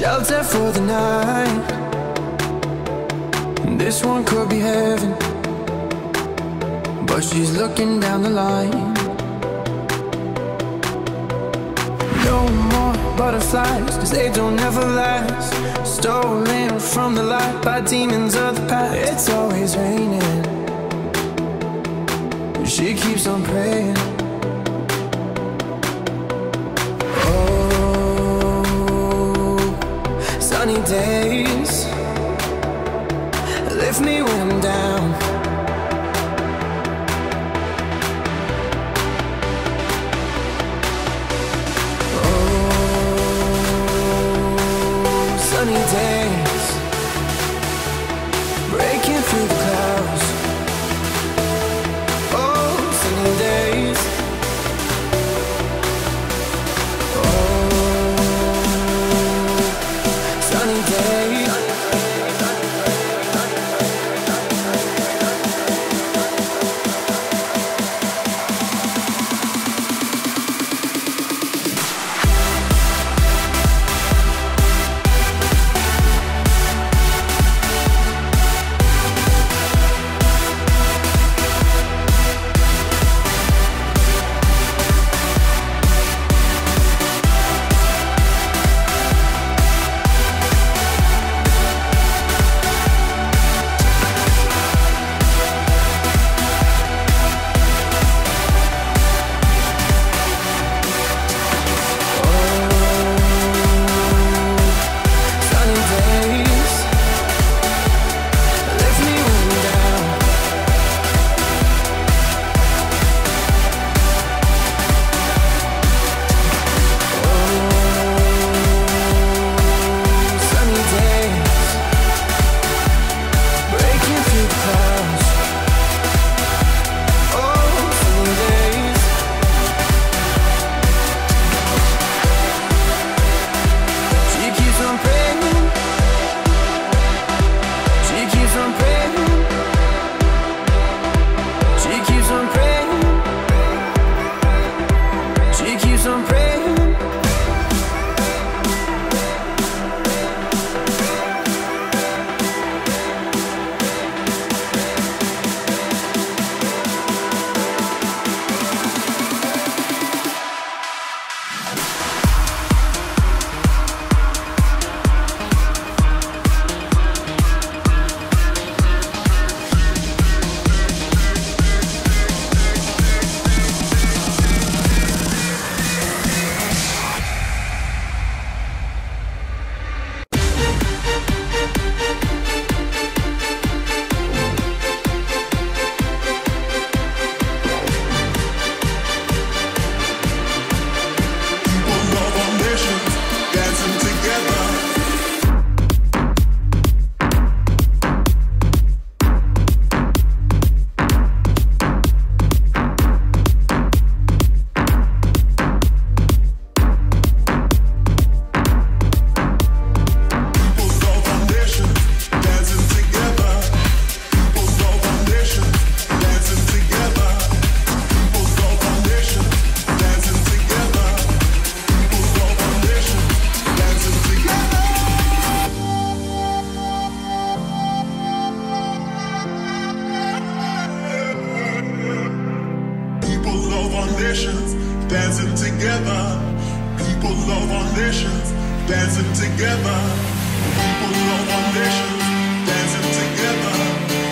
Shelter for the night. This one could be heaven But she's looking down the line. No more butterflies Cause they don't ever last. Stolen from the light By demons of the past. It's always raining. She keeps on praying. days. Lift me when I'm down. Oh, sunny days People of our nations dancing together. People of our nations dancing together. People of our nations dancing together.